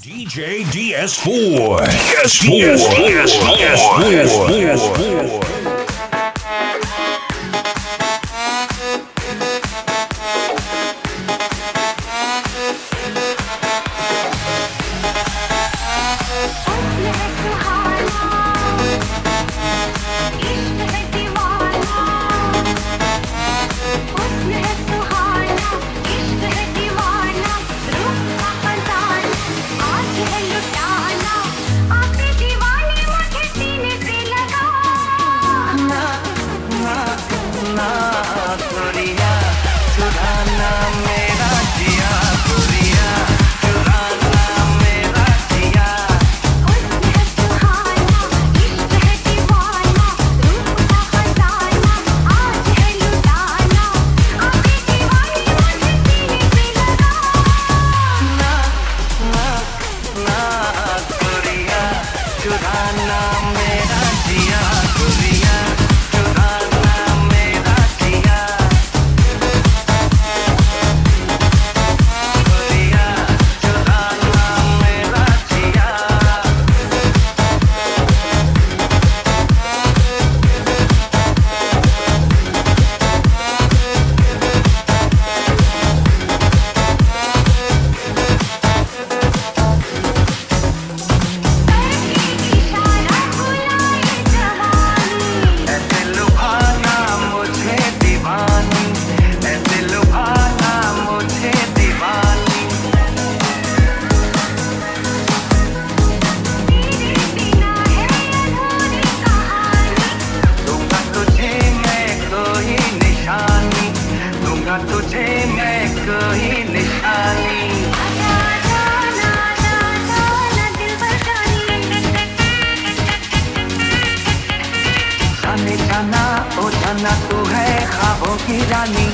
DJ DS4. DS4. DS4. DS4. DS4. Hey. Panamera. ही निशानी। जाना ओ जाना तू है खाबों की रानी।